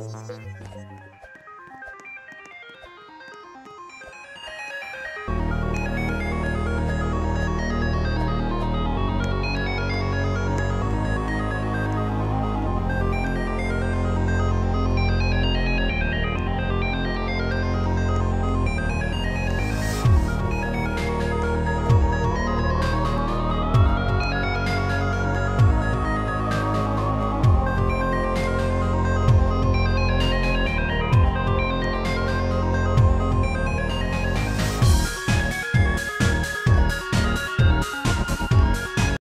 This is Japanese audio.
うん。